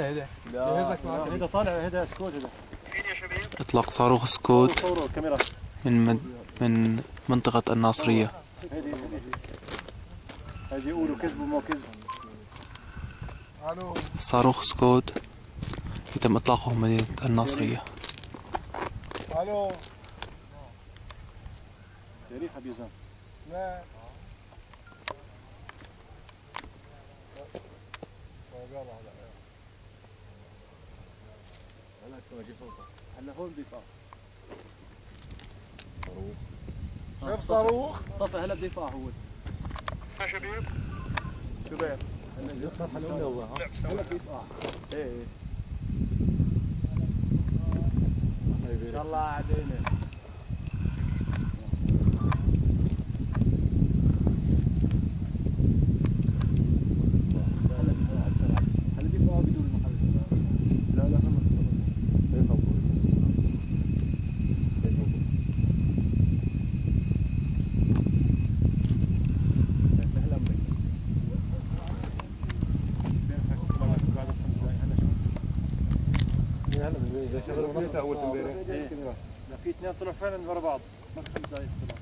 هنا لا هذا طالع هذا سكوت هذا. إطلاق صاروخ سكوت من مد من منطقة الناصرية. هذه يقولوا كذب وما كذب. ألو. صاروخ سكوت يتم إطلاقه من مدينة الناصرية. ألو. تاريخ بيزان. لا. هلا هون دفاع شوف صاروخ. طفى هلا بدفاع هو. هلا بدفاع إيه إيه. إن شاء الله عدينا هلا دفاع السلام هلا دفاع بدون المحرك لا لا هم ليس هلا لا في اثنين طلعوا فعلا ورا بعض. ما في خمس دقائق طلعوا